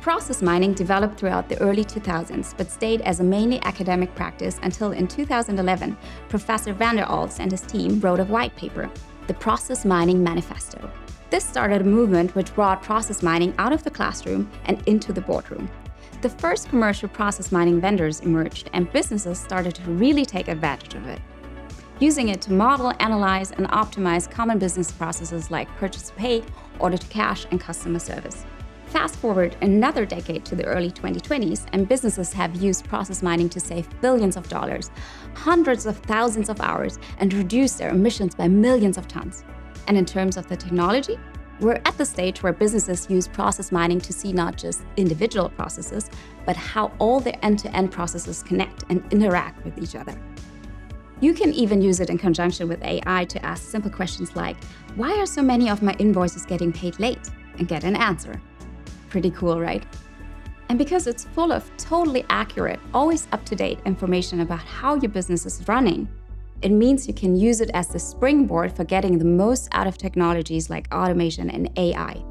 Process mining developed throughout the early 2000s but stayed as a mainly academic practice until in 2011, Professor van der Aalst and his team wrote a white paper, the Process Mining Manifesto. This started a movement which brought process mining out of the classroom and into the boardroom. The first commercial process mining vendors emerged and businesses started to really take advantage of it. Using it to model, analyze, and optimize common business processes like purchase to pay, order to cash, and customer service. Fast forward another decade to the early 2020s, and businesses have used process mining to save billions of dollars, hundreds of thousands of hours, and reduce their emissions by millions of tons. And in terms of the technology, we're at the stage where businesses use process mining to see not just individual processes, but how all their end to end processes connect and interact with each other. You can even use it in conjunction with AI to ask simple questions like Why are so many of my invoices getting paid late? and get an answer. Pretty cool, right? And because it's full of totally accurate, always up to date information about how your business is running, it means you can use it as the springboard for getting the most out of technologies like automation and AI.